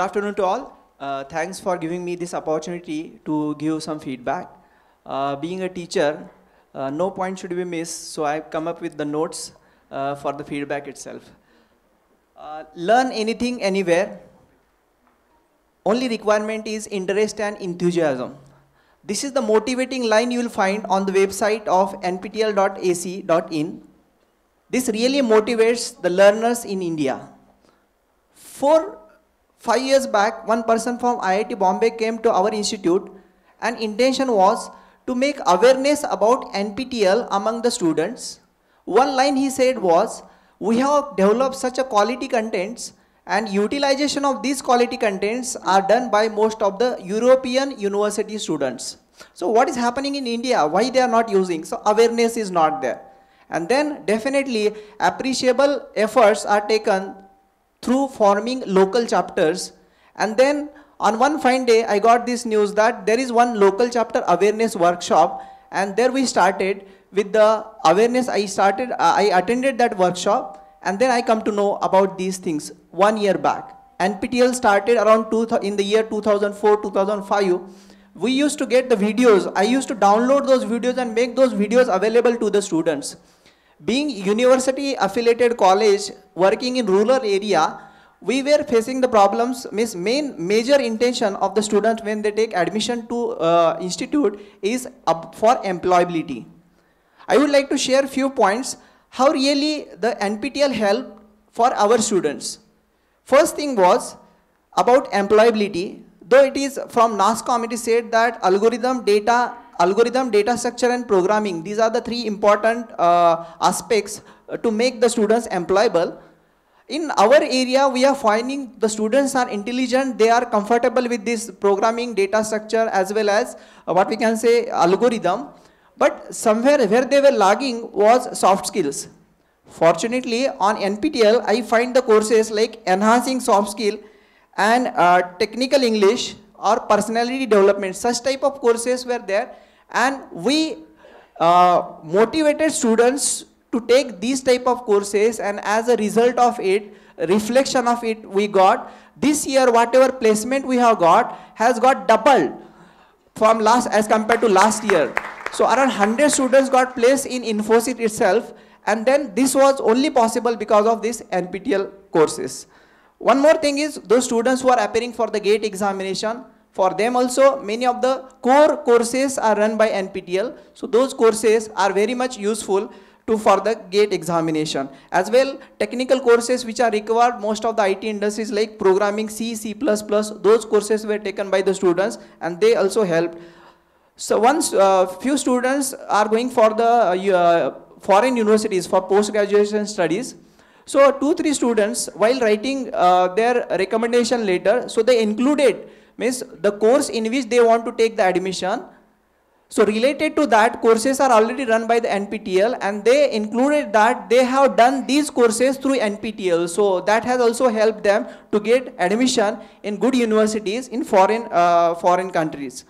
good afternoon to all. Uh, thanks for giving me this opportunity to give some feedback. Uh, being a teacher, uh, no point should be missed, so I've come up with the notes uh, for the feedback itself. Uh, learn anything, anywhere. Only requirement is interest and enthusiasm. This is the motivating line you will find on the website of nptel.ac.in. This really motivates the learners in India. Four, five years back, one person from IIT Bombay came to our institute and intention was to make awareness about NPTEL among the students. One line he said was, we have developed such a quality contents and utilization of these quality contents are done by most of the European university students. So what is happening in India? Why they are not using? So awareness is not there. And then definitely appreciable efforts are taken through forming local chapters. And then on one fine day, I got this news that there is one local chapter awareness workshop and there we started with the awareness I started, uh, I attended that workshop and then I come to know about these things one year back. NPTEL started around two in the year 2004, 2005. We used to get the videos. I used to download those videos and make those videos available to the students. Being university affiliated college, working in rural area, we were facing the problems, means main major intention of the students when they take admission to uh, institute is for employability. I would like to share few points how really the NPTEL helped for our students. First thing was about employability. Though it is from NASSCOM, it is said that algorithm, data, algorithm, data structure and programming, these are the three important uh, aspects to make the students employable. In our area, we are finding the students are intelligent, they are comfortable with this programming, data structure as well as uh, what we can say algorithm. But somewhere where they were lagging was soft skills. Fortunately, on NPTEL, I find the courses like enhancing soft skill and uh, technical English or personality development. Such type of courses were there. And we uh, motivated students to take these type of courses and as a result of it, reflection of it we got, this year whatever placement we have got has got doubled from last as compared to last year. So around 100 students got placed in Infosys itself and then this was only possible because of this NPTEL courses. One more thing is those students who are appearing for the GATE examination, for them also many of the core courses are run by NPTEL. So those courses are very much useful to for the GATE examination. As well, technical courses which are required most of the IT industries like programming C, C++, those courses were taken by the students and they also helped so once uh, few students are going for the uh, uh foreign universities for post-graduation studies. So two, three students while writing uh, their recommendation letter, so they included means the course in which they want to take the admission. So related to that, courses are already run by the NPTEL and they included that they have done these courses through NPTEL. So that has also helped them to get admission in good universities in foreign, uh, foreign countries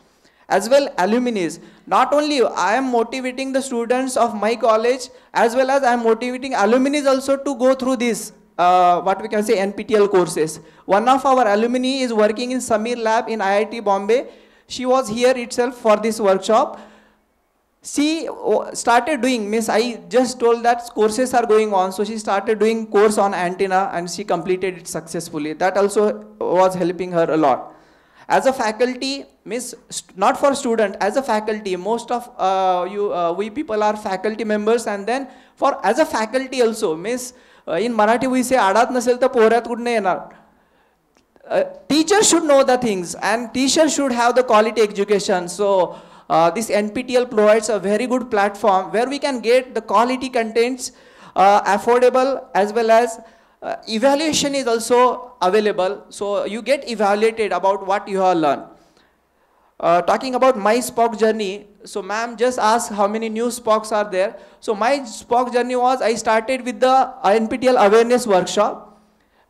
as well alumni. Not only I am motivating the students of my college as well as I am motivating alumni also to go through this uh, what we can say NPTEL courses. One of our alumni is working in SAMEER Lab in IIT Bombay. She was here itself for this workshop. She started doing, means I just told that courses are going on. So she started doing course on antenna and she completed it successfully. That also was helping her a lot as a faculty means not for student as a faculty most of uh, you uh, we people are faculty members and then for as a faculty also means uh, in marathi we say adat nasel ta पोहऱ्यात कुठने येणार teachers should know the things and teachers should have the quality education so uh, this nptel provides a very good platform where we can get the quality contents uh, affordable as well as uh, evaluation is also available. So you get evaluated about what you have learned. Uh, talking about my SPOC journey, so ma'am just asked how many new SPOCs are there. So my SPOC journey was I started with the NPTEL awareness workshop.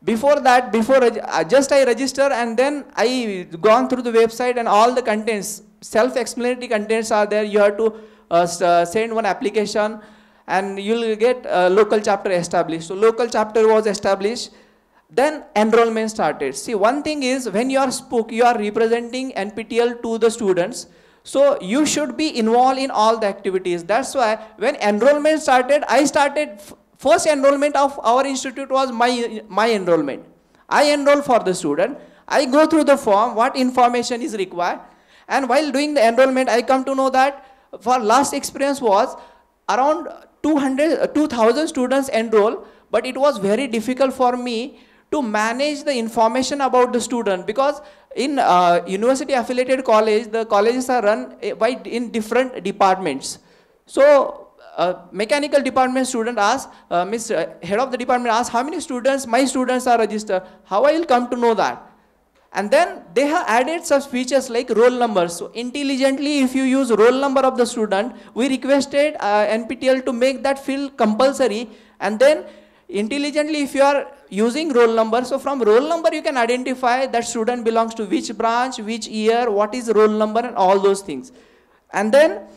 Before that, before uh, just I register and then I gone through the website and all the contents, self-explanatory contents are there. You have to uh, uh send one application and you'll get a local chapter established. So local chapter was established then enrollment started. See, one thing is when you are SPOC, you are representing NPTEL to the students. So you should be involved in all the activities. That's why when enrollment started, I started, first enrollment of our institute was my, my enrollment. I enroll for the student. I go through the form, what information is required. And while doing the enrollment, I come to know that for last experience was around 200, 2000 students enroll, but it was very difficult for me to manage the information about the student because in uh, university affiliated college, the colleges are run eh, by in different departments. So uh, mechanical department student asks, uh, uh, Head of the department asks, how many students, my students are registered? How I will come to know that? And then they have added such features like roll numbers. So intelligently, if you use roll number of the student, we requested uh, NPTEL to make that field compulsory. And then intelligently, if you are using roll number, so from roll number, you can identify that student belongs to which branch, which year, what is roll number and all those things. And then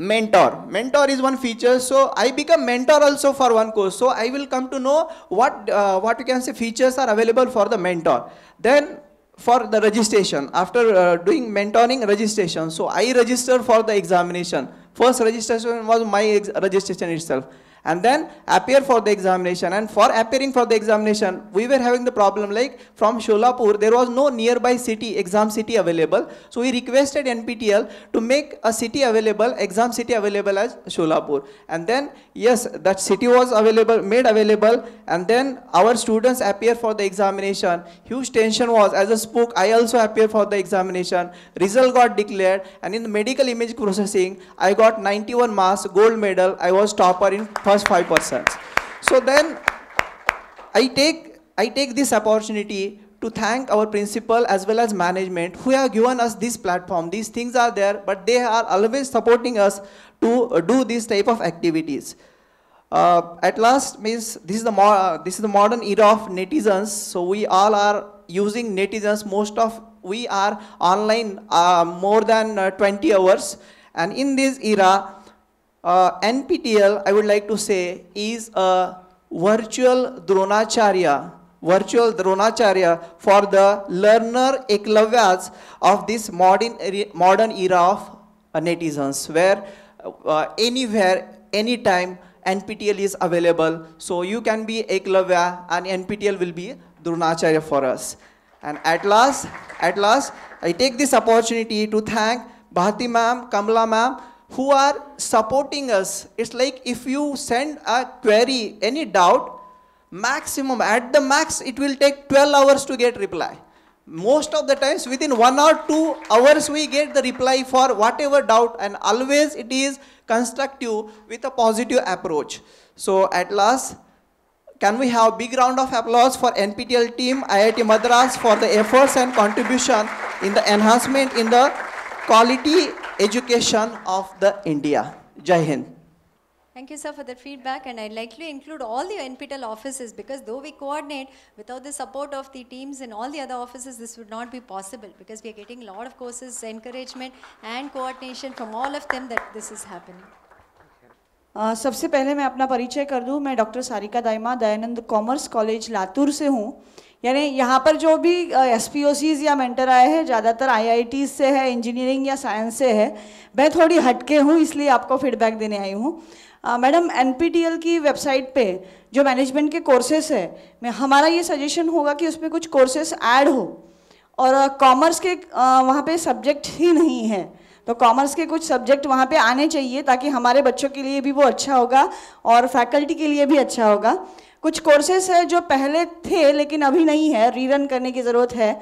mentor. Mentor is one feature so i become mentor also for one course. So i will come to know what uh, what you can say features are available for the mentor. Then for the registration. After uh, doing mentoring registration. So i register for the examination. First registration was my registration itself and then appear for the examination. And for appearing for the examination we were having the problem like from Sholapur there was no nearby city exam city available. So we requested NPTEL to make a city available exam city available as Sholapur. And then yes that city was available made available. And then our students appear for the examination. Huge tension was. As a SPOC I also appear for the examination. Result got declared. And in the medical image processing I got 91 marks gold medal. I was topper in first 5%. So then I take, I take this opportunity to thank our principal as well as management who have given us this platform. These things are there, but they are always supporting us to do this type of activities. Uh, at last means this is the uh, this is the modern era of netizens. So we all are using netizens. Most of we are online uh, more than uh, 20 hours, and in this era, uh, NPTEL, I would like to say, is a virtual Dronacharya, virtual Dronacharya for the learner Eklavyas of this modern, modern era of uh, netizens, where uh, anywhere, anytime, NPTEL is available. So you can be Eklavya and NPTEL will be Dronacharya for us. And at last, at last, I take this opportunity to thank Bharti ma'am, Kamala ma'am, who are supporting us. It's like if you send a query, any doubt, maximum, at the max, it will take 12 hours to get reply. Most of the times, within one or two hours, we get the reply for whatever doubt and always it is constructive with a positive approach. So at last, can we have a big round of applause for NPTEL team, IIT Madras for the efforts and contribution in the enhancement in the quality education of the India. Jai Hind. Thank you, sir, for that feedback. And I'd like to include all the NPTEL offices because though we coordinate, without the support of the teams in all the other offices, this would not be possible because we are getting a lot of courses, encouragement and coordination from all of them that this is happening. Uh, सबसे पहले मैं अपना परिचय कर दूँ मैं doctor Sarika Daima Dayanand commerce college Latur से हूँ यानी यहाँ पर जो भी एस पी ओ सीज या मेंटर आए हैं, ज़्यादातर आई आई टी से है इंजीनियरिंग या साइंस से है। मैं थोड़ी हटके हूँ, इसलिए आपको फीडबैक देने आई हूँ। Madam N P T L की वेबसाइट पे जो मैनेजमेंट के कोर्सेस है, मैं, हमारा ये सजेशन होगा कि उसमें कुछ कोर्सेस ऐड हो। और कॉमर्स के वहाँ पे सब्जेक्ट ही नहीं है। तो कॉमर्स के कुछ सब्जेक्ट वहाँ पे आने चाहिए, ताकि हमारे बच्चों के लिए भी वो अच्छा होगा और फैकल्टी के लिए भी अच्छा होगा। कुछ कोर्सेस है जो पहले थे, लेकिन अभी नहीं है। रीरन करने की ज़रूरत है।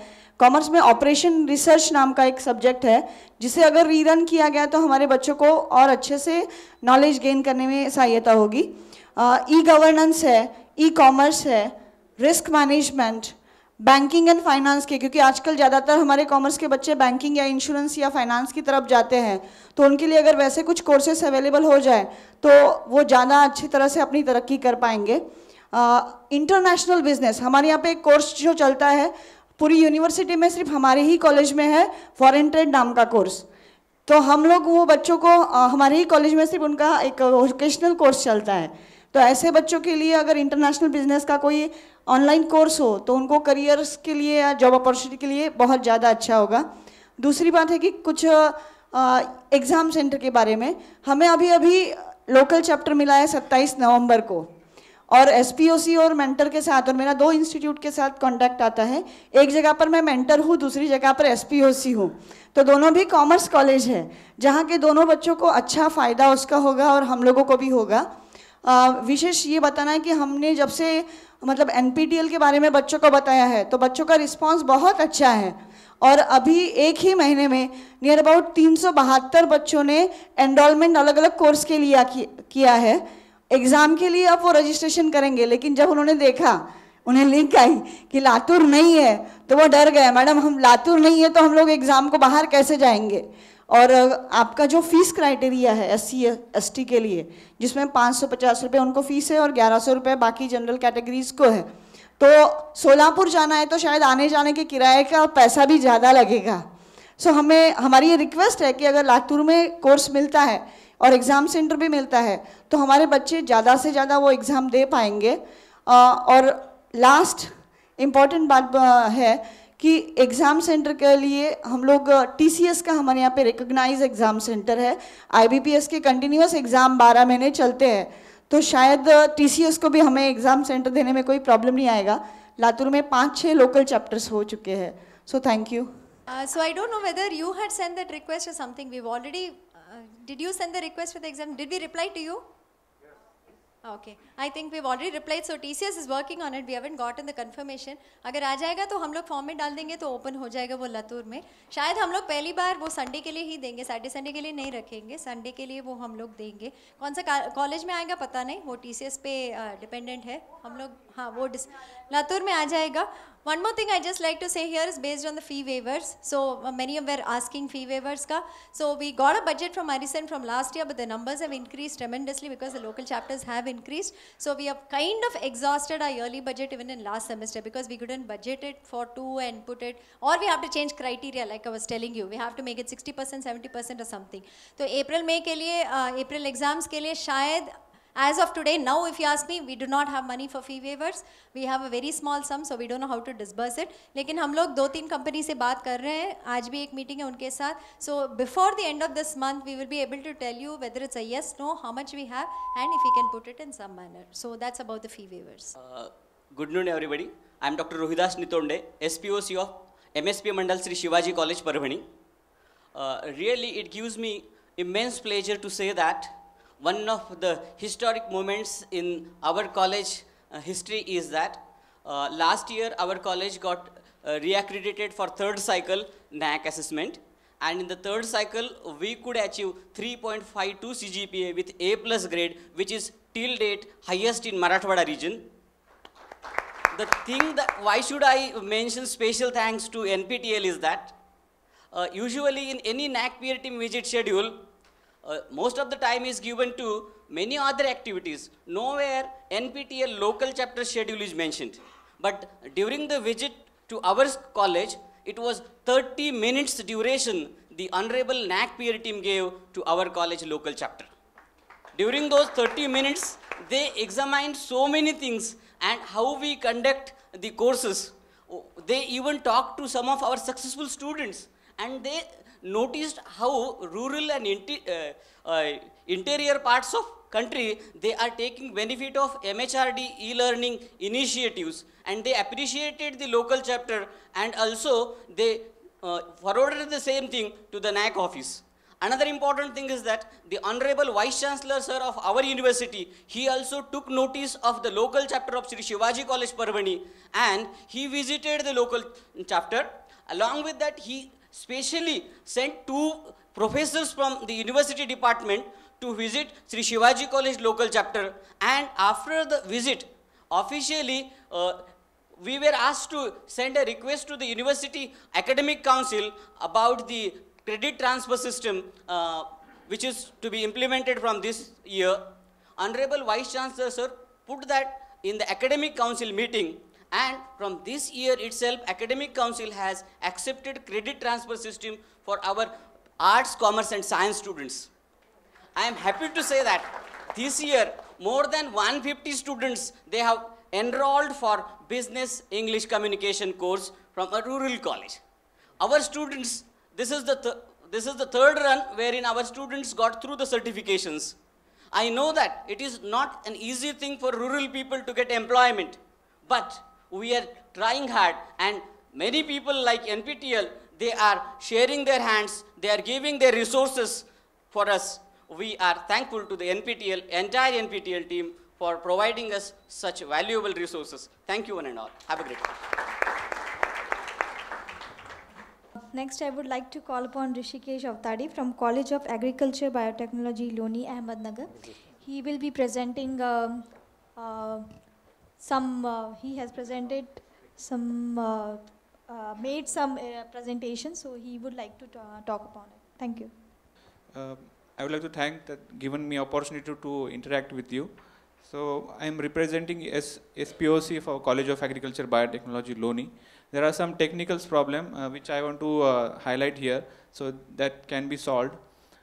कॉमर्स में ऑपरेशन रिसर्च नाम का एक सब्जेक्ट है, जिसे अगर रीरन किया गया तो हमारे बच्चों को और अच्छे से नॉलेज गेन करने में सहायता होगी। ई गवर्नेंस है ई कॉमर्स है risk management banking and finance के, क्योंकि आजकल ज़्यादातर हमारे कॉमर्स के बच्चे बैंकिंग या इंश्योरेंस या फाइनेंस की तरफ़ जाते हैं। तो उनके लिए अगर वैसे कुछ कोर्सेस अवेलेबल हो जाए तो वो ज़्यादा अच्छी तरह से अपनी तरक्की कर पाएँगे। इंटरनेशनल बिज़नेस हमारे यहाँ पे एक कोर्स जो चलता है पूरी यूनिवर्सिटी में सिर्फ़ हमारे ही कॉलेज में है फॉरेन ट्रेड नाम का कोर्स तो हम लोग वो बच्चों को अ, हमारे ही कॉलेज में सिर्फ़ उनका एक वोकेशनल कोर्स चलता है. तो ऐसे बच्चों के लिए अगर इंटरनेशनल बिज़नेस का कोई ऑनलाइन कोर्स हो तो उनको करियर्स के लिए या जॉब अपॉर्चुनिटी के लिए बहुत ज़्यादा अच्छा होगा. दूसरी बात है कि कुछ एग्ज़ाम सेंटर के बारे में हमें अभी अभी लोकल चैप्टर मिला है सत्ताईस नवंबर को. और एसपीओसी और मेंटर के साथ और मेरा दो इंस्टीट्यूट के साथ कांटेक्ट आता है। एक जगह पर मैं मेंटर हूँ, दूसरी जगह पर एस पी हूँ। तो दोनों भी कॉमर्स कॉलेज है, जहाँ के दोनों बच्चों को अच्छा फ़ायदा उसका होगा और हम लोगों को भी होगा। विशेष ये बताना है कि हमने जब से मतलब एन के बारे में बच्चों को बताया है तो बच्चों का रिस्पॉन्स बहुत अच्छा है। और अभी एक ही महीने में नियर अबाउट तीन सौ बहत्तर बच्चों ने एनरोलमेंट अलग अलग कोर्स के लिए किया है। एग्ज़ाम के लिए अब वो रजिस्ट्रेशन करेंगे, लेकिन जब उन्होंने देखा, उन्हें लिंक आई कि लातूर नहीं है तो वो डर गए, मैडम, हम लातूर नहीं है तो हम लोग एग्ज़ाम को बाहर कैसे जाएँगे? और आपका जो फ़ीस क्राइटेरिया है, एस सी, एस टी के लिए, जिसमें पाँच सौ पचास रुपये उनको फ़ीस है और ग्यारह सौ रुपये बाकी जनरल कैटेगरीज को है तो सोलापुर जाना है तो शायद आने जाने के किराए का पैसा भी ज़्यादा लगेगा। सो हमें, हमारी ये रिक्वेस्ट है कि अगर लातूर में कोर्स मिलता है और एग्ज़ाम सेंटर भी मिलता है तो हमारे बच्चे ज़्यादा से ज़्यादा वो एग्ज़ाम दे पाएँगे। और लास्ट इंपॉर्टेंट बात है कि एग्ज़ाम सेंटर के लिए हम लोग TCS का हमारे यहाँ पे रिकग्नाइज एग्ज़ाम सेंटर है। आईबीपीएस के कंटिन्यूस एग्ज़ाम 12 महीने चलते हैं तो शायद टीसीएस को भी हमें एग्ज़ाम सेंटर देने में कोई प्रॉब्लम नहीं आएगा। लातूर में पाँच छः लोकल चैप्टर्स हो चुके हैं so thank you Uh, so I don't know whether you had sent that request or something. Uh, did you send the request for the exam? Did we reply to you? Okay, I think we've already replied. So TCS is working on it. We haven't gotten the confirmation. अगर आ जाएगा तो हम लोग form में डाल देंगे तो ओपन हो जाएगा वो लातूर में शायद हम लोग पहली बार वो संडे के लिए ही देंगे सैटरडे संडे के लिए नहीं रखेंगे संडे के लिए वो हम लोग देंगे कौन सा कॉलेज में आएगा पता नहीं वो TCS पे डिपेंडेंट है हम लोग हाँ वो डिस लातूर में आ जाएगा One more thing I just like to say here is based on the fee waivers. So uh, many of were asking fee waivers ka. So we got a budget from Arisen from last year, but the numbers have increased tremendously because the local chapters have increased. So we have kind of exhausted our yearly budget even in last semester because we couldn't budget it for two and put it, or we have to change criteria like I was telling you. We have to make it 60%, 70% or something. So April May के लिए uh, April exams के लिए शायद as of today, now if you ask me, we do not have money for fee waivers. We have a very small sum, so we don't know how to disburse it. Lekin hum log do teen company se baat kar rahe hain. Aaj meeting hai unke saath. So before the end of this month, we will be able to tell you whether it's a yes, no, how much we have, and if we can put it in some manner. So that's about the fee waivers. Uh, good morning, everybody. I'm Dr. Rohidas Nitonde, SPOC of MSP Mandal Sri Shivaji College, Parbhani. Uh, really, it gives me immense pleasure to say that one of the historic moments in our college uh, history is that uh, last year our college got uh, reaccredited for third cycle NAAC assessment. And in the third cycle, we could achieve 3.52 CGPA with A plus grade, which is till date highest in Marathwada region the thing that why should I mention special thanks to NPTEL is that uh, usually in any NAAC peer team visit schedule, uh, most of the time is given to many other activities. Nowhere NPTEL local chapter schedule is mentioned. But during the visit to our college, it was 30 minutes duration the honorable NAAC peer team gave to our college local chapter. During those 30 minutes, they examined so many things and how we conduct the courses. They even talked to some of our successful students and they noticed how rural and inti- uh, uh, interior parts of country they are taking benefit of MHRD e-learning initiatives and they appreciated the local chapter and also they uh, forwarded the same thing to the NAAC office. Another important thing is that the Honorable Vice Chancellor Sir of our university, he also took notice of the local chapter of Sri Shivaji College Parbhani and he visited the local chapter. Along with that, he specially sent two professors from the university department to visit Sri Shivaji College local chapter and after the visit, officially uh, we were asked to send a request to the university academic council about the credit transfer system uh, which is to be implemented from this year. Honorable Vice Chancellor sir put that in the academic council meeting and from this year itself academic council has accepted credit transfer system for our arts, commerce, and science students. I am happy to say that this year, more than 150 students, they have enrolled for business English communication course from a rural college. Our students, this is the, th- this is the third run wherein our students got through the certifications. I know that it is not an easy thing for rural people to get employment, but we are trying hard and many people like NPTEL, they are sharing their hands, they are giving their resources for us. We are thankful to the NPTEL, entire NPTEL team for providing us such valuable resources. Thank you one and all. Have a great day. Next, I would like to call upon Rishikesh Avtadi from College of Agriculture Biotechnology, Loni, Ahmednagar. He will be presenting um, uh, some, he has presented some, uh, uh, made some uh, presentation, so he would like to talk upon it. Thank you. I would like to thank that given me opportunity to, to interact with you. So I am representing S, SPOC for College of Agriculture Biotechnology Loni. There are some technical problem uh, which I want to uh, highlight here so that can be solved.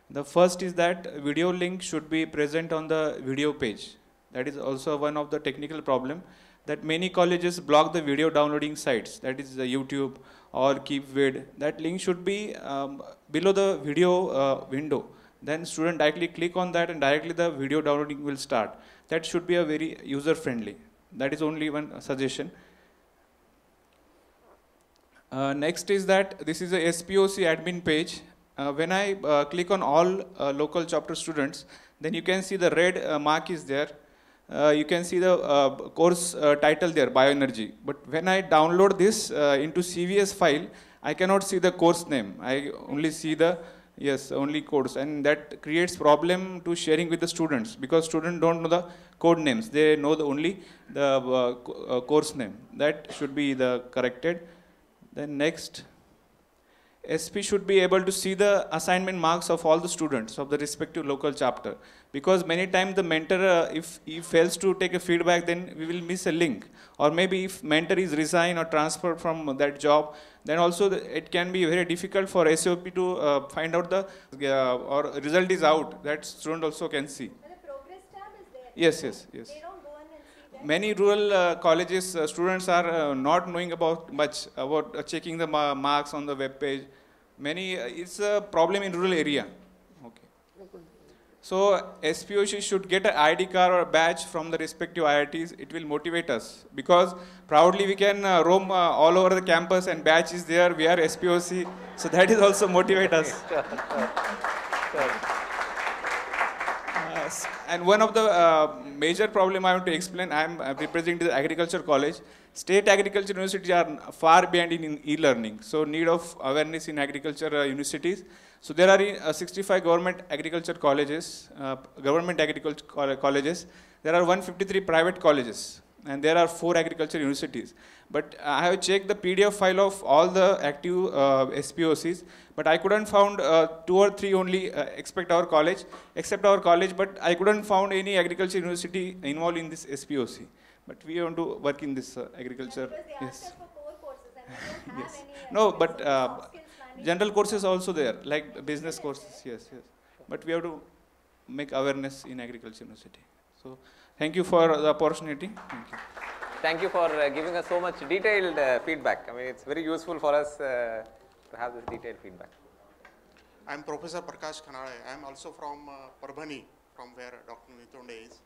The first is that video link should be present on the video page. That is also one of the technical problem that many colleges block the video downloading sites that is the YouTube or Keepvid. That link should be um, below the video uh, window then student directly click on that and directly the video downloading will start. That should be a very user friendly. That is only one suggestion. Uh, next is that this is a SPOC admin page. Uh, when I uh, click on all uh, local chapter students, then you can see the red uh, mark is there. Uh, you can see the uh, course uh, title there, bioenergy. But when I download this uh, into CVS file, I cannot see the course name. I only see the Yes, only codes, and that creates problem to sharing with the students because students don't know the code names. They know the only the uh, uh, course name. That should be the corrected. Then next, SP should be able to see the assignment marks of all the students of the respective local chapter. Because many times the mentor uh, if he fails to take a feedback then we will miss a link. Or maybe if mentor is resign or transferred from that job then also the, it can be very difficult for SOP to uh, find out the uh, or result is out that student also can see. Yes yes yes many rural uh, colleges uh, students are uh, not knowing about much about uh, checking the ma- marks on the web page many uh, it's a problem in rural area okay so SPOC should get an ID card or a badge from the respective IITs. It will motivate us because proudly we can uh, roam all over the campus and badge is there. We are SPOC, so that is also motivate us. Uh, s- and one of the uh, major problem I want to explain, I am uh, representing the agriculture college. State agriculture universities are far behind in, in e-learning, so need of awareness in agriculture uh, universities. So there are uh, 65 government agriculture colleges, uh, government agriculture coll- colleges. There are 153 private colleges, and there are four agriculture universities. But I have checked the PDF file of all the active uh, SPOCs, but I couldn't found uh, two or three only uh, except our college, except our college, but I couldn't found any agriculture university involved in this SPOC. But we want to work in this uh, agriculture. yes. yes. No, but uh, general courses also there, like business courses. Yes, yes. But we have to make awareness in agriculture university. So, thank you for the opportunity. Thank you. Thank you for uh, giving us so much detailed uh, feedback. I mean, it's very useful for us uh, to have this detailed feedback. I'm Professor Prakash Khanade. I'm also from uh, Parbhani, from where Dr. Nitonde is.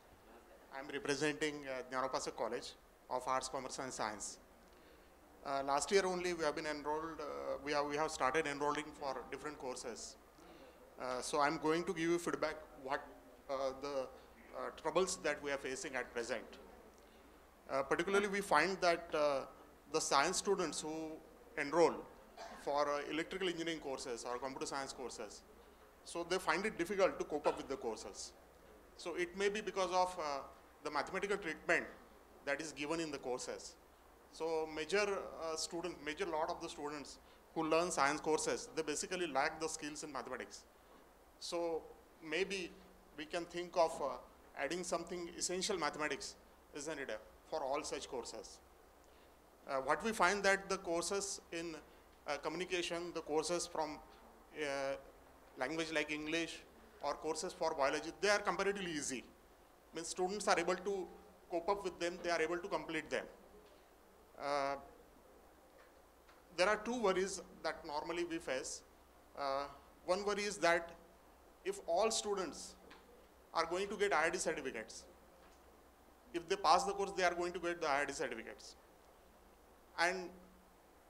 I'm representing uh, Jnanopasuk College of Arts, Commerce and Science. Uh, last year only we have been enrolled, uh, we, have, we have started enrolling for different courses. Uh, so I'm going to give you feedback what uh, the troubles that we are facing at present. Uh, particularly, we find that uh, the science students who enroll for uh, electrical engineering courses or computer science courses, so they find it difficult to cope up with the courses. So it may be because of uh, the mathematical treatment that is given in the courses. So major uh, student, major lot of the students who learn science courses, they basically lack the skills in mathematics. So maybe we can think of uh, adding something essential mathematics, it, uh, for all such courses. Uh, what we find that the courses in uh, communication, the courses from uh, language like English or courses for biology, they are comparatively easy. Means students are able to cope up with them, they are able to complete them. Uh, there are two worries that normally we face. Uh, one worry is that if all students are going to get IIT certificates, if they pass the course, they are going to get the IIT certificates. And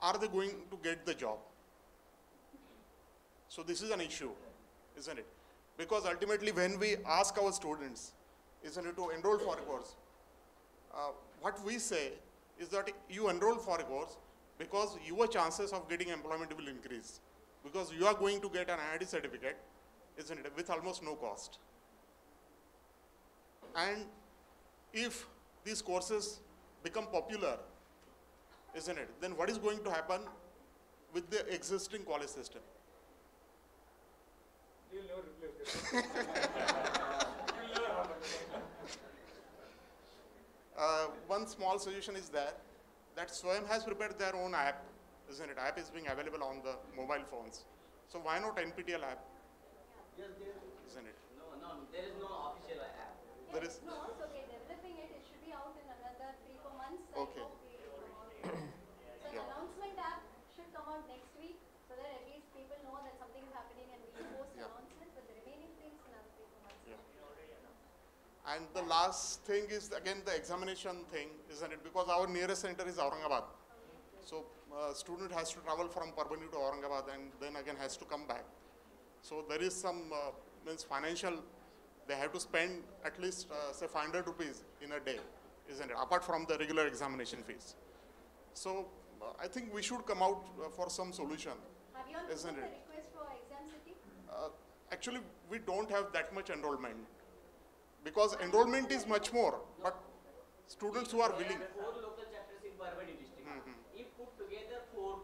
are they going to get the job? So this is an issue, isn't it? Because ultimately when we ask our students, isn't it, to enroll for a course, uh, what we say is that you enroll for a course because your chances of getting employment will increase. Because you are going to get an IIT certificate, isn't it, with almost no cost. And if these courses become popular, isn't it, then what is going to happen with the existing college system? uh, one small solution is there that Swayam has prepared their own app, isn't it? App is being available on the mobile phones. So why not NPTEL app, isn't it? No, no, there is no official app. There is, No, it's okay, developing it, it should be out in another three, four months. I Okay. hope we will come out with it. So the Yeah. announcement app should come out next week, so that at least people know that something is happening and we post Yeah. announcement, but the remaining things in another three, four months. Yeah. And the last thing is again the examination thing, isn't it? Because our nearest center is Aurangabad. So uh, student has to travel from Parbhani to Aurangabad and then again has to come back. So there is some uh, means financial, they have to spend at least uh, say 500 rupees in a day, isn't it? Apart from the regular examination fees. So uh, I think we should come out uh, for some solution. Have you Isn't it? request for Exam City? Uh, actually, we don't have that much enrollment because enrollment is much more, but students who are willing. There are four local chapters in Barbadi district. If put together four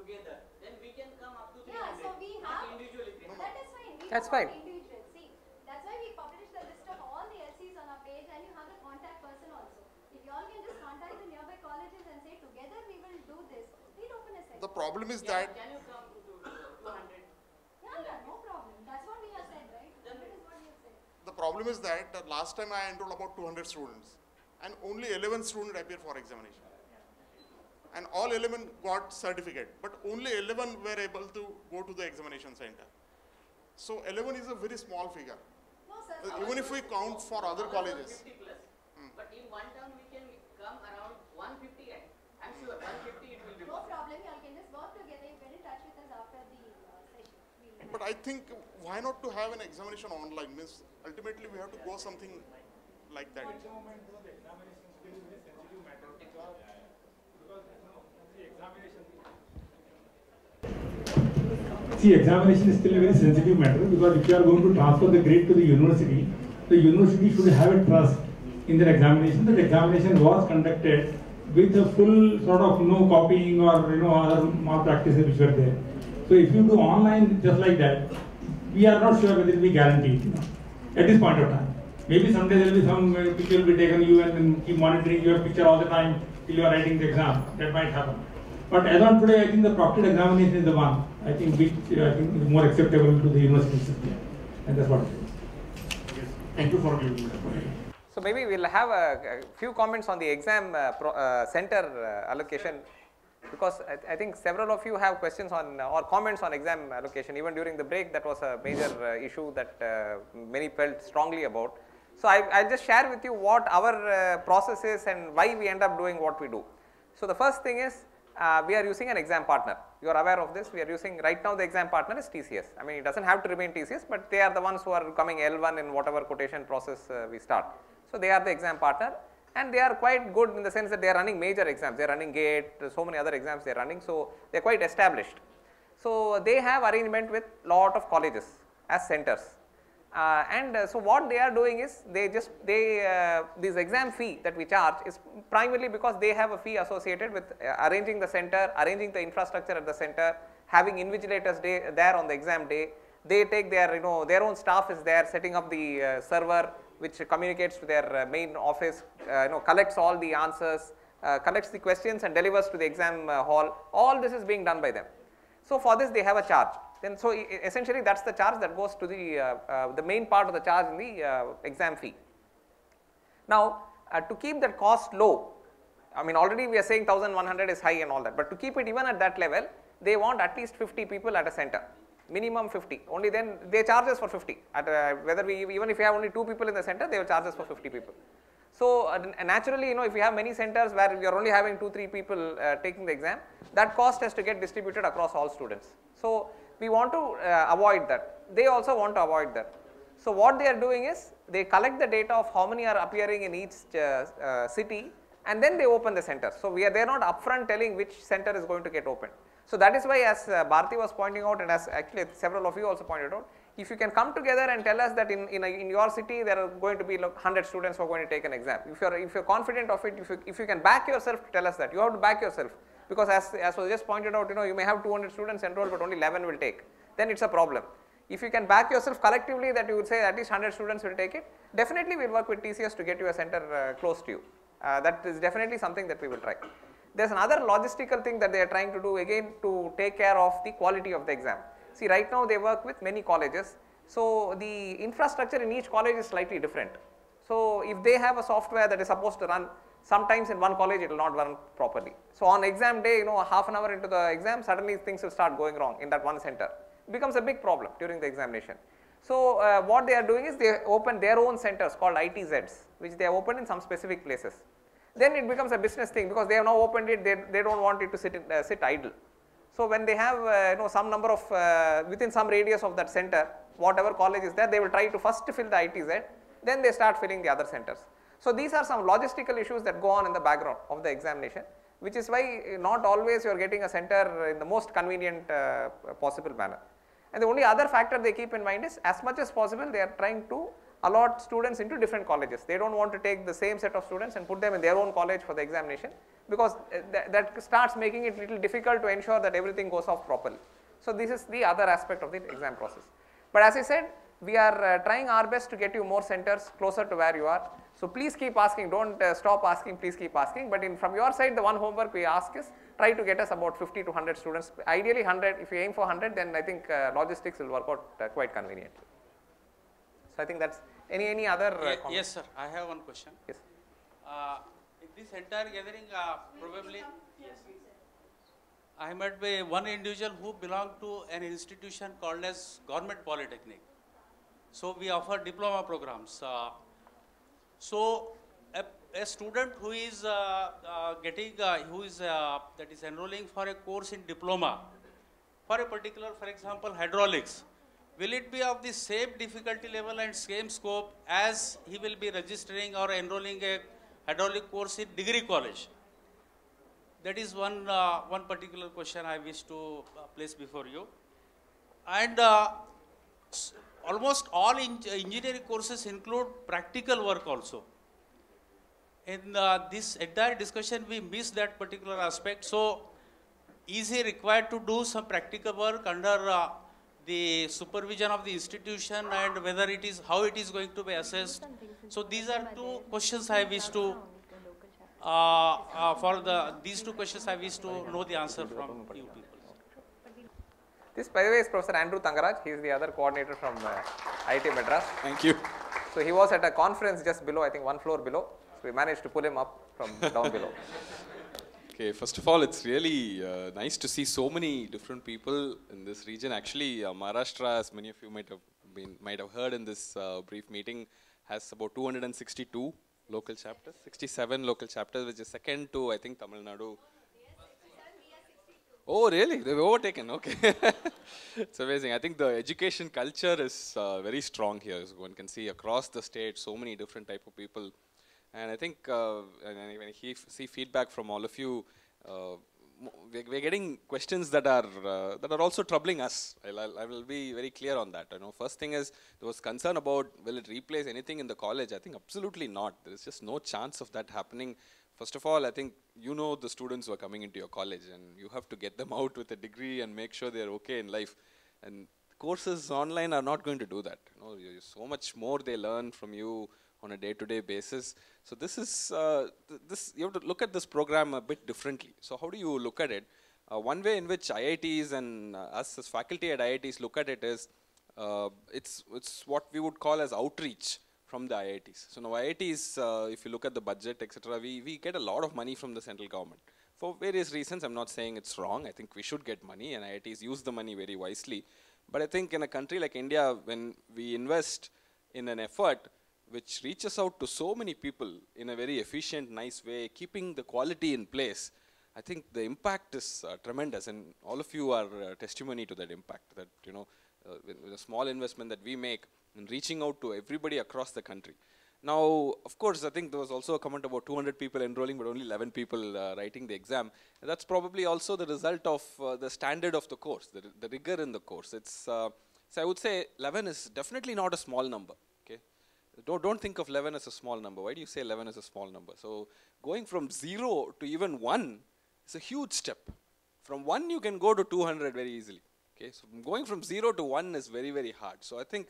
together, then we can come up to 300. Yeah, so we have- individually 300. That is fine. We That's fine. individual. See, that's why we publish the list of all the LCs on our page and you have the contact person also. If you all can just contact the nearby colleges and say together we will do this, we'll open a The problem is Can, that can you come to, to 200? Yeah, yeah, no problem. That's what we have said, right? That is what we have said. the problem is that uh, last time I enrolled about 200 students, and only 11 students appeared for examination. And all 11 got certificate, but only 11 were able to go to the examination center. So 11 is a very small figure. No, sir. Uh, even if we count for other colleges. 50 plus. Hmm. But in one town we can come around 150 and I'm sure 150 it will be No possible. problem. You all can just work together. You get in touch with us after the uh, session. We'll But I think why not to have an examination online? Means ultimately we have to go something like that. See, examination is still a very sensitive matter because if you are going to transfer the grade to the university, the university should have a trust in their examination that examination was conducted with a full sort of no copying or you know other malpractices which were there. So if you do online just like that, we are not sure whether it will be guaranteed. You know, at this point of time, maybe someday there will be some uh, picture will be taken you and then keep monitoring your picture all the time till you are writing the exam. That might happen. But as on today, I think the proctored examination is the one I think which uh, I think is more acceptable to the university system, and that's what it is. Yes. Thank you for giving me that. So maybe we'll have a, a few comments on the exam uh, pro, uh, center uh, allocation because I, I think several of you have questions on uh, or comments on exam allocation. Even during the break, that was a major uh, issue that uh, many felt strongly about. So I, I'll just share with you what our uh, process is and why we end up doing what we do. So the first thing is uh, we are using an exam partner. You are aware of this. We are using right now the exam partner is TCS. I mean it doesn't have to remain TCS, but they are the ones who are coming L1 in whatever quotation process uh, we start. So they are the exam partner and they are quite good in the sense that they are running major exams. They are running GATE, so many other exams they are running. So they are quite established. So they have arrangement with lot of colleges as centers. Uh, and uh, so what they are doing is they just they uh, this exam fee that we charge is primarily because they have a fee associated with uh, arranging the center, arranging the infrastructure at the center, having invigilators day there on the exam day. They take their you know their own staff is there setting up the uh, server which communicates to their uh, main office, uh, you know collects all the answers, uh, collects the questions and delivers to the exam hall. All this is being done by them. So for this they have a charge. then so essentially that's the charge that goes to the, the main part of the charge in the exam fee. Now, to keep that cost low, I mean already we are saying 1100 is high and all that, but to keep it even at that level, they want at least 50 people at a center, minimum 50. Only then they charge us for 50. At uh, whether we even if you have only two people in the center, they will charge us for 50 people. So uh, naturally, you know, if you have many centers where we are only having two, three people uh, taking the exam, that cost has to get distributed across all students. So we want to uh, avoid that. They also want to avoid that. So what they are doing is they collect the data of how many are appearing in each uh, uh, city and then they open the center. So we are they are not upfront telling which center is going to get opened. So that is why as uh, Bharti was pointing out and as actually several of you also pointed out, if you can come together and tell us that in, in, a, in your city there are going to be like 100 students who are going to take an exam. If you are if you are confident of it, if you, if you can back yourself to tell us that, you have to back yourself because as, as was just pointed out, you know, you may have 200 students enrolled but only 11 will take, then it's a problem. If you can back yourself collectively that you would say at least 100 students will take it, definitely we will work with TCS to get you a center uh, close to you. Uh, that is definitely something that we will try. There's another logistical thing that they are trying to do again to take care of the quality of the exam. See right now they work with many colleges, so the infrastructure in each college is slightly different. So if they have a software that is supposed to run, sometimes in one college it will not run properly. So on exam day, you know, half an hour into the exam, suddenly things will start going wrong in that one center. It becomes a big problem during the examination. So uh, what they are doing is they open their own centers called ITZs, which they have opened in some specific places. Then it becomes a business thing because they have now opened it, they, they don't want it to sit, in, uh, sit idle. So when they have uh, you know some number of uh, within some radius of that center, whatever college is there, they will try to first fill the ITZ, then they start filling the other centers. So these are some logistical issues that go on in the background of the examination, which is why not always you are getting a center in the most convenient uh, possible manner. And the only other factor they keep in mind is as much as possible they are trying to allot students into different colleges. They don't want to take the same set of students and put them in their own college for the examination because uh, th that starts making it little difficult to ensure that everything goes off properly. So this is the other aspect of the exam process. But as I said, we are uh, trying our best to get you more centers closer to where you are. So please keep asking, don't uh, stop asking, please keep asking. But in from your side, the one homework we ask is try to get us about 50 to 100 students. Ideally 100, if you aim for 100, then I think uh, logistics will work out uh, quite conveniently. So I think that's, any, any other uh, comments? Yes, sir. I have one question. Yes. Uh, in this entire gathering, uh, probably I might be one individual who belong to an institution called as Government Polytechnic. So we offer diploma programs. Uh, so a, a student who is uh, uh, getting, uh, who is uh, that is enrolling for a course in diploma for a particular, for example, hydraulics, will it be of the same difficulty level and same scope as he will be registering or enrolling a hydraulic course in degree college? That is one, uh, one particular question I wish to uh, place before you. And uh, almost all engineering courses include practical work also. In uh, this entire discussion, we miss that particular aspect. So, is he required to do some practical work under uh, the supervision of the institution and whether it is, how it is going to be assessed? So, these are two questions I wish to, uh, uh, for the, these two questions I wish to know the answer from you people. This by the way is Professor Andrew Thangaraj, he is the other coordinator from uh, IIT Madras. Thank you. So he was at a conference just below, I think one floor below. So we managed to pull him up from down below. Okay, first of all, it's really uh, nice to see so many different people in this region. Actually, uh, Maharashtra, as many of you might have been might have heard in this uh, brief meeting, has about 262 local chapters, 67 local chapters, which is second to I think Tamil Nadu. Oh, really? They've overtaken. Okay. it's amazing. I think the education culture is uh, very strong here. So one can see across the state so many different type of people. And I think uh, and when he- see feedback from all of you, uh, we're, getting questions that are uh, that are also troubling us. I'll, I'll, I will be very clear on that. You know, first thing is there was concern about will it replace anything in the college? I think absolutely not. There is just no chance of that happening. First of all, I think you know the students who are coming into your college, and you have to get them out with a degree and make sure they're okay in life. And courses online are not going to do that. You know, so much more they learn from you on a day-to-day basis. So this is uh, th- this you have to look at this program a bit differently. So how do you look at it? Uh, one way in which IITs and uh, us as faculty at IITs look at it is uh, it's, it's what we would call as outreach from the IITs. So now IITs, uh, if you look at the budget, etc., we, we get a lot of money from the central government. For various reasons, I'm not saying it's wrong. I think we should get money and IITs use the money very wisely. But I think in a country like India, when we invest in an effort which reaches out to so many people in a very efficient, nice way, keeping the quality in place, I think the impact is uh, tremendous, and all of you are uh, testimony to that impact. That you know, uh, with, a small investment that we make in reaching out to everybody across the country. Now, of course, I think there was also a comment about 200 people enrolling, but only 11 people uh, writing the exam. And that's probably also the result of uh, the standard of the course, the, the rigor in the course. It's uh, so I would say 11 is definitely not a small number. Don't don't think of 11 as a small number. Why do you say 11 is a small number? So going from zero to even one is a huge step. From 1 you can go to 200 very easily. Okay, so going from 0 to 1 is very, very hard. So I think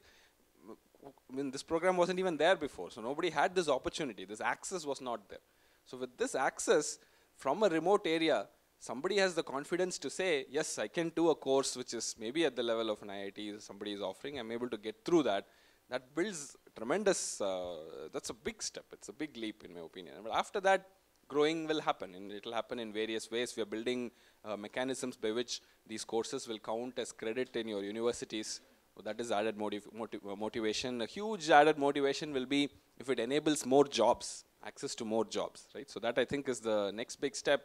I mean, this program wasn't even there before, so nobody had this opportunity. This access was not there. So with this access from a remote area, somebody has the confidence to say, yes, I can do a course which is maybe at the level of an IIT somebody is offering. I'm able to get through that. That builds tremendous, uh, that's a big step. It's a big leap in my opinion. But after that, growing will happen and it will happen in various ways. We are building uh, mechanisms by which these courses will count as credit in your universities. So that is added motiv motiv uh, motivation. A huge added motivation will be if it enables more jobs, access to more jobs, right? So that I think is the next big step.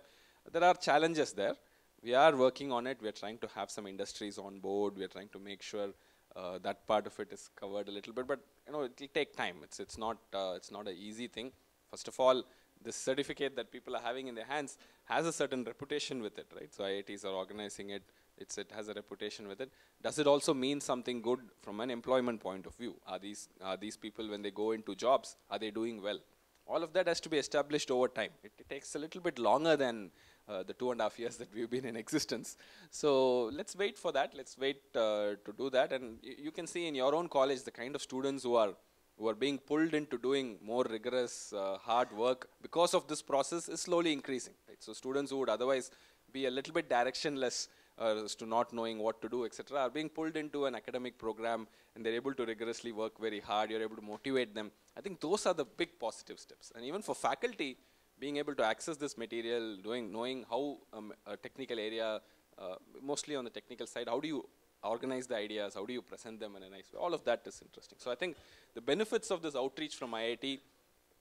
There are challenges there. We are working on it. We are trying to have some industries on board. We are trying to make sure uh, that part of it is covered a little bit. But you know, it will take time. It's it's not uh, it's not an easy thing. First of all, this certificate that people are having in their hands has a certain reputation with it, right? So IITs are organizing it, it's, it has a reputation with it. Does it also mean something good from an employment point of view? Are these, are these people, when they go into jobs, are they doing well? All of that has to be established over time. It, it takes a little bit longer than uh, the two and a half years that we've been in existence. So let's wait for that. Let's wait uh, to do that. And you can see in your own college the kind of students who are who are being pulled into doing more rigorous, uh, hard work because of this process is slowly increasing. Right? So students who would otherwise be a little bit directionless uh, as to not knowing what to do, etc., are being pulled into an academic program and they're able to rigorously work very hard. You're able to motivate them. I think those are the big positive steps. And even for faculty, being able to access this material, doing, knowing how um, a technical area, uh, mostly on the technical side, how do you organize the ideas, how do you present them in a nice way, all of that is interesting. So I think the benefits of this outreach from IIT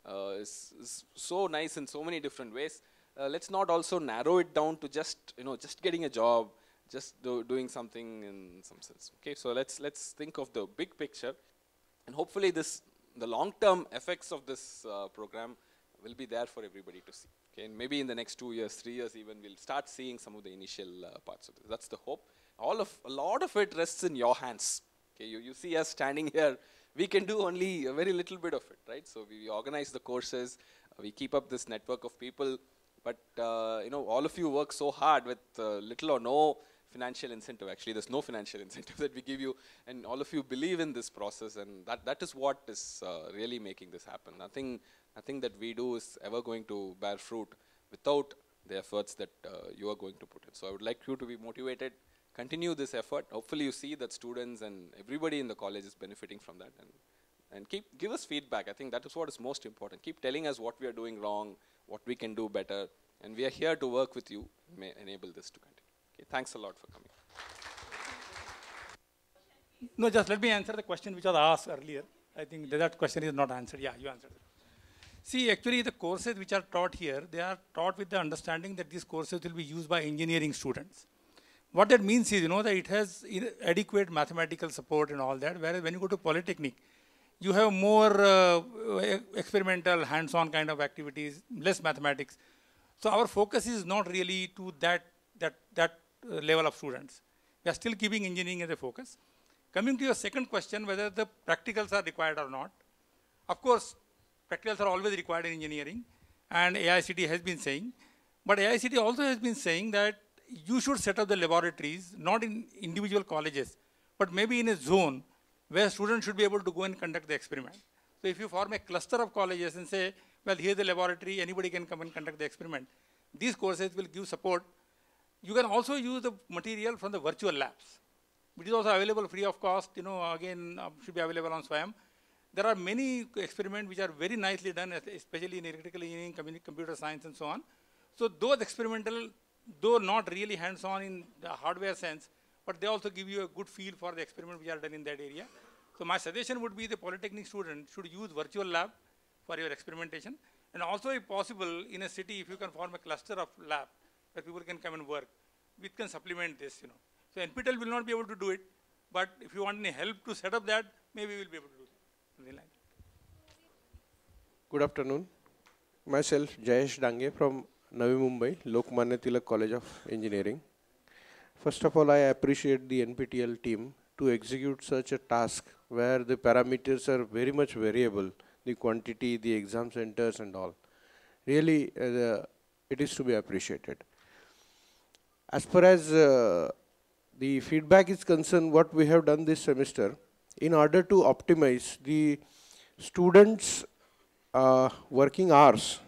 uh, is, is, so nice in so many different ways. Uh, let's not also narrow it down to just, you know, just getting a job, just do, doing something in some sense. Okay, so let's, let's think of the big picture and hopefully this, the long-term effects of this uh, program will be there for everybody to see. Okay, and maybe in the next two years, three years even, we'll start seeing some of the initial uh, parts of this. That's the hope all of a lot of it rests in your hands. Okay, you, you see us standing here, we can do only a very little bit of it, right? So we, we organize the courses, uh, we keep up this network of people, but uh, you know, all of you work so hard with uh, little or no financial incentive. Actually, there's no financial incentive that we give you, and all of you believe in this process, and that, that is what is uh, really making this happen. Nothing, nothing that we do is ever going to bear fruit without the efforts that uh, you are going to put in. So I would like you to be motivated continue this effort. Hopefully you see that students and everybody in the college is benefiting from that. And, and keep give us feedback. I think that is what is most important. Keep telling us what we are doing wrong, what we can do better. And we are here to work with you, may enable this to continue. Okay, thanks a lot for coming. No, just let me answer the question which was asked earlier. I think that question is not answered. Yeah, you answered it. See, actually, the courses which are taught here, they are taught with the understanding that these courses will be used by engineering students. What that means is, you know, that it has adequate mathematical support and all that, whereas when you go to Polytechnic, you have more uh, experimental, hands-on kind of activities, less mathematics. So our focus is not really to that, that, that level of students. We are still keeping engineering as a focus. Coming to your second question, whether the practicals are required or not. Of course, practicals are always required in engineering, and AICTE has been saying. But AICTE also has been saying that you should set up the laboratories, not in individual colleges, but maybe in a zone where students should be able to go and conduct the experiment. So if you form a cluster of colleges and say, well, here's the laboratory, anybody can come and conduct the experiment, these courses will give support You can also use the material from the virtual labs, which is also available free of cost, you know, again, uh, should be available on SWAYAM. There are many experiments which are very nicely done, especially in electrical engineering, computer science, and so on. So those experimental, though not really hands-on in the hardware sense, but they also give you a good feel for the experiment which are done in that area. So my suggestion would be the polytechnic student should use virtual lab for your experimentation. And also if possible, in a city, if you can form a cluster of lab where people can come and work, we can supplement this, you know. So NPTEL will not be able to do it, but if you want any help to set up that, maybe we'll be able to do it. Good afternoon. Myself, Jayesh Dange from Navi Mumbai, Lokmanya Tilak College of Engineering. First of all, I appreciate the NPTEL team to execute such a task where the parameters are very much variable, the quantity, the exam centers and all. Really, uh, it is to be appreciated. As far as uh, the feedback is concerned, what we have done this semester, in order to optimize the students' uh, working hours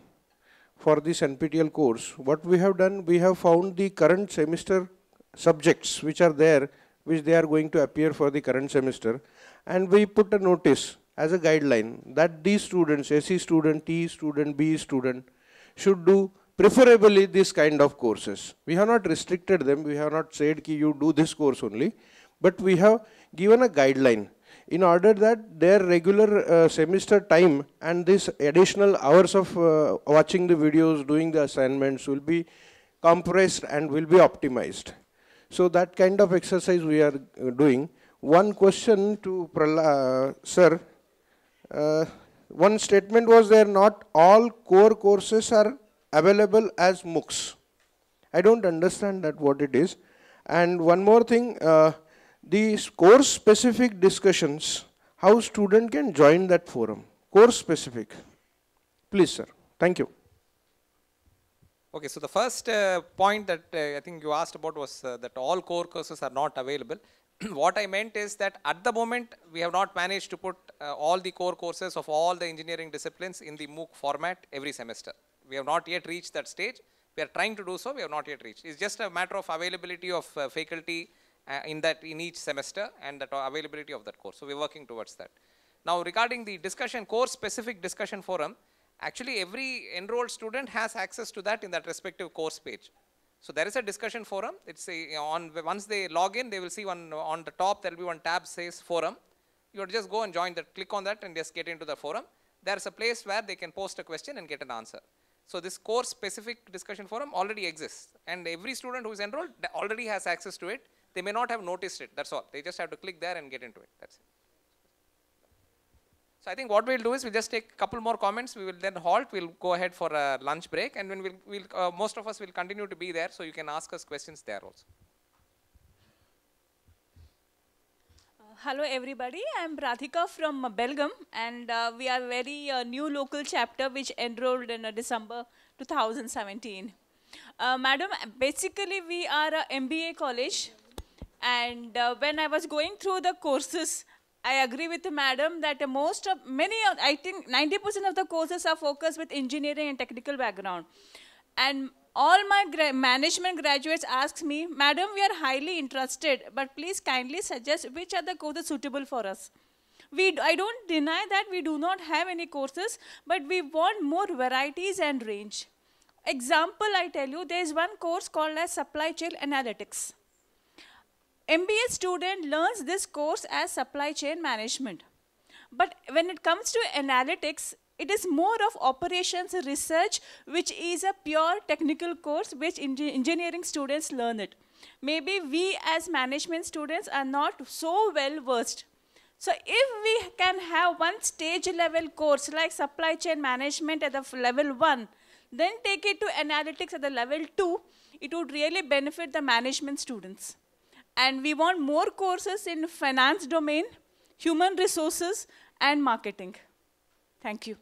for this NPTEL course, what we have done, we have found the current semester subjects which are there, which they are going to appear for the current semester, and we put a notice as a guideline that these students, SE student, T student, B student, should do preferably this kind of courses. We have not restricted them, we have not said ki you do this course only, but we have given a guideline in order that their regular uh, semester time and this additional hours of uh, watching the videos, doing the assignments will be compressed and will be optimized. So that kind of exercise we are uh, doing. One question to Prala, sir. Uh, one statement was there, not all core courses are available as MOOCs. I don't understand that what it is. And one more thing, uh, these course specific discussions, how student can join that forum, course specific. Please sir, thank you. Okay, so the first uh, point that uh, I think you asked about was uh, that all core courses are not available. what I meant is that at the moment we have not managed to put uh, all the core courses of all the engineering disciplines in the MOOC format every semester. We have not yet reached that stage. We are trying to do so, we have not yet reached. It's just a matter of availability of uh, faculty uh, in that in each semester and that availability of that course. So we're working towards that. Now regarding the discussion, course specific discussion forum, actually every enrolled student has access to that in that respective course page. So there is a discussion forum. It's a, on once they log in, they will see one on the top. There will be one tab says forum. You just go and join that. Click on that and just get into the forum. There is a place where they can post a question and get an answer. So this course specific discussion forum already exists, and every student who is enrolled already has access to it. They may not have noticed it. That's all. They just have to click there and get into it. That's it. So I think what we'll do is we'll just take a couple more comments. We will then halt. We'll go ahead for a lunch break, and when we'll, we'll uh, most of us will continue to be there, so you can ask us questions there also. Hello everybody. I'm radhika from Belgaum and uh, we are very uh, new local chapter which enrolled in uh, december 2017 uh, madam basically we are a mba college and uh, when i was going through the courses i agree with madam that most of many of, i think 90% of the courses are focused with engineering and technical background. And all my gra management graduates ask me, Madam, we are highly interested, but please kindly suggest which are the courses suitable for us. We, I don't deny that we do not have any courses, but we want more varieties and range. Example, I tell you, there is one course called as Supply Chain Analytics. MBA student learns this course as Supply Chain Management. But when it comes to analytics, it is more of operations research, which is a pure technical course which engineering students learn it. Maybe we as management students are not so well versed. So if we can have one stage level course like supply chain management at the level one, then take it to analytics at the level two, it would really benefit the management students. And we want more courses in finance domain, human resources, and marketing. Thank you.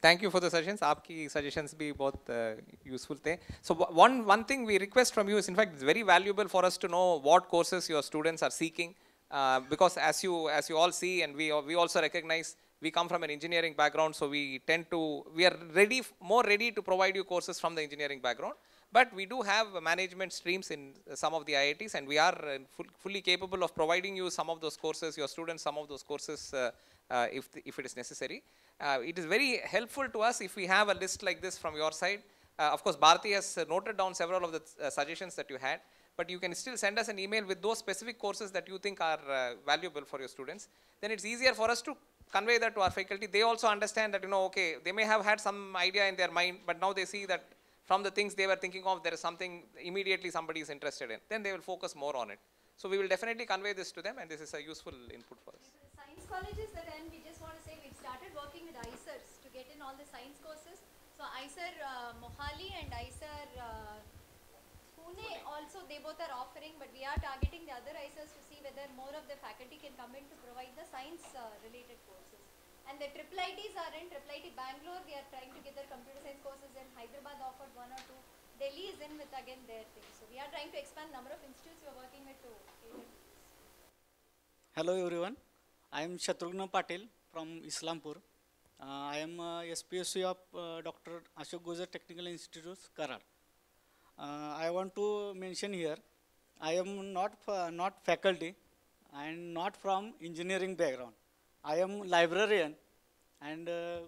Thank you for the suggestions. Aapki suggestions bhi both uh, useful. So one one thing we request from you is, in fact, it's very valuable for us to know what courses your students are seeking, uh, because as you as you all see, and we we also recognize, we come from an engineering background, so we tend to we are ready more ready to provide you courses from the engineering background. But we do have management streams in some of the IITs, and we are uh, full, fully capable of providing you some of those courses, your students some of those courses. Uh, uh, if, the, if it is necessary. Uh, it is very helpful to us if we have a list like this from your side. Uh, of course, Bharti has noted down several of the uh, suggestions that you had, but you can still send us an email with those specific courses that you think are uh, valuable for your students. Then it's easier for us to convey that to our faculty. They also understand that, you know, okay, they may have had some idea in their mind, but now they see that from the things they were thinking of, there is something immediately somebody is interested in. Then they will focus more on it. So we will definitely convey this to them, and this is a useful input for us. Science colleges that end, we just want to say we've started working with IISERs to get in all the science courses. So ICER uh, Mohali and IISER uh, Pune also, they both are offering, but we are targeting the other IISERs to see whether more of the faculty can come in to provide the science uh, related courses. And the triple ITs are in, triple IT Bangalore, we are trying to get their computer science courses in, Hyderabad offered one or two, Delhi is in with again their thing. So we are trying to expand number of institutes we are working with to cater to this. Hello everyone, I am Shatrughna Patil from Islampur. Uh, I am uh, SPSC of uh, Dr. Ashok Gujar Technical Institute, Karad. Uh, I want to mention here, I am not, not faculty and not from engineering background. I am librarian and uh,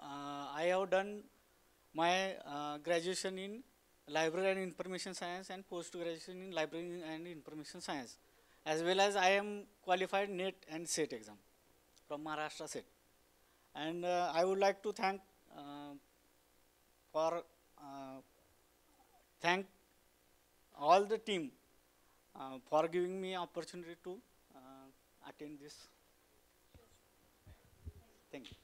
uh, I have done my graduation in library and information science and post graduation in library and information science as well as I am qualified NET and SET exam from Maharashtra SET. And uh, I would like to thank uh, for uh, thank all the team uh, for giving me opportunity to uh, attend this. Thank you.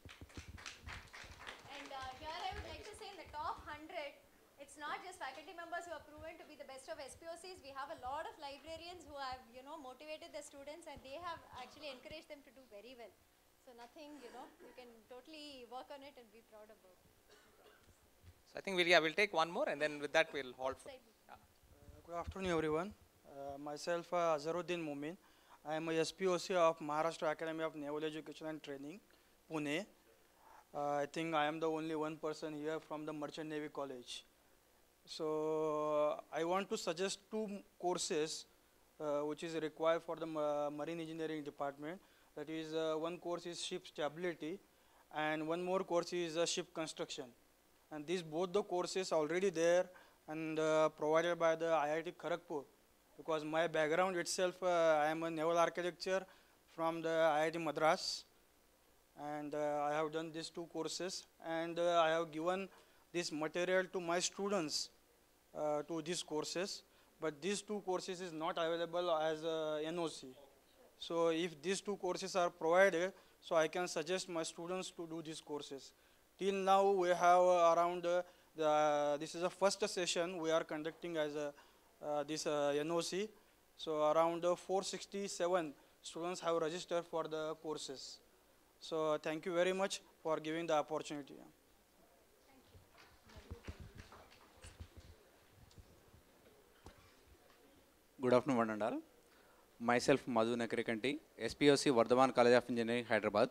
And uh, here I would like to say in the top 100, it's not just faculty members who are proven to be the best of SPOCs. We have a lot of librarians who have, you know, motivated the students and they have actually encouraged them to do very well. So nothing, you know, you can totally work on it and be proud about. So I think we'll, yeah, we'll take one more and then with that we'll halt. For, yeah. Good afternoon, everyone. Uh, myself, uh, Azharuddin Mumin. I am a SPOC of Maharashtra Academy of Naval Education and Training, Pune. Uh, I think I am the only one person here from the Merchant Navy College. So I want to suggest two courses uh, which is required for the ma- Marine Engineering Department. That is, uh, one course is ship stability, and one more course is uh, ship construction. And these both the courses are already there and uh, provided by the IIT Kharagpur. Because my background itself, uh, I am a naval architecture from the IIT Madras, and uh, I have done these two courses, and uh, I have given this material to my students uh, to these courses. But these two courses is not available as a NOC. So if these two courses are provided, so I can suggest my students to do these courses. Till now, we have uh, around uh, the, this is the first session we are conducting as a, uh, this uh, NOC. So around uh, 467 students have registered for the courses. So thank you very much for giving the opportunity. Afternoon, one and all. Myself, Madhu Nakrikanti, SPOC Vardhaman College of Engineering, Hyderabad.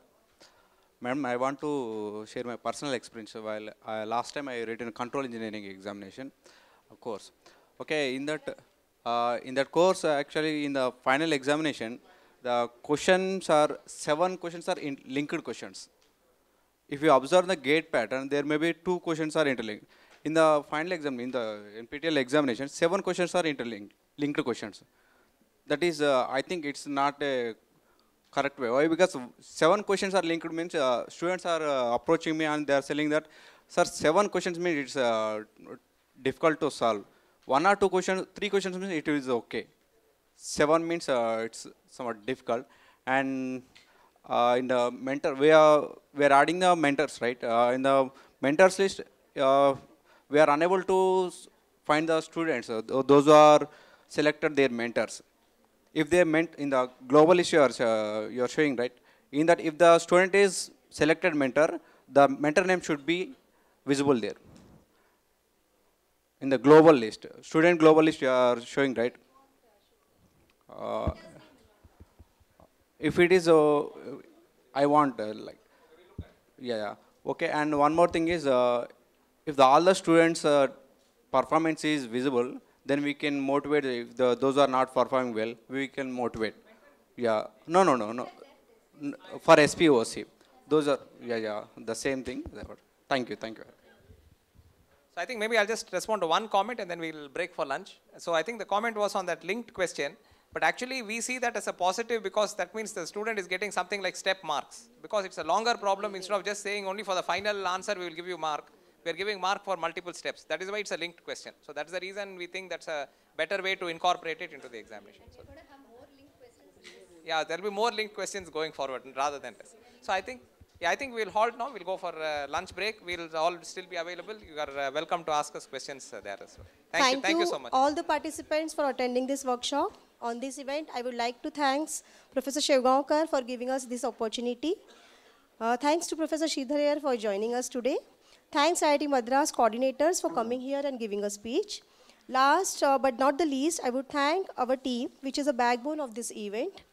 Madam, I want to share my personal experience. While uh, last time I written control engineering examination, of course. Okay, in that uh, in that course, uh, actually, in the final examination, the questions are seven questions are in linked questions. If you observe the gate pattern, there may be two questions are interlinked. In the final exam, in the NPTEL examination, seven questions are interlinked, linked questions. That is, uh, I think it's not a correct way. Why? Because seven questions are linked means uh, students are uh, approaching me and they are saying that, sir, seven questions means it's uh, difficult to solve. One or two questions, three questions means it is okay. Seven means uh, it's somewhat difficult. And uh, in the mentor, we are we are adding the mentors, right? Uh, in the mentors list, we are unable to find the students. Th- those are selected their mentors. If they are meant in the global issue you are, uh, you are showing, right? In that, if the student is selected mentor, the mentor name should be visible there. In the global list, student global list you are showing, right? Uh, if it is, uh, I want uh, like, yeah, yeah, okay. And one more thing is, uh, if the, all the students uh, performance is visible, then we can motivate. If the, those are not performing well, we can motivate. Yeah. No, no, no, no. For SPOC, those are yeah, yeah, the same thing. Thank you, thank you. So I think maybe I'll just respond to one comment and then we'll break for lunch. So I think the comment was on that linked question, but actually we see that as a positive because that means the student is getting something like step marks because it's a longer problem instead of just saying only for the final answer we will give you mark. We are giving mark for multiple steps. That is why it's a linked question. So that's the reason we think that's a better way to incorporate it into the examination. So yeah, there will be more linked questions going forward rather than this. So I think, yeah, I think we'll halt now. We'll go for uh, lunch break. We'll all still be available. You are uh, welcome to ask us questions uh, there as well. Thank, you. Thank you so much. all the participants for attending this workshop. On this event, I would like to thanks Professor Shevgaonkar for giving us this opportunity. Uh, thanks to Professor Sridhar for joining us today. Thanks IIT Madras coordinators for coming here and giving a speech. Last uh, but not the least, I would thank our team, which is a backbone of this event.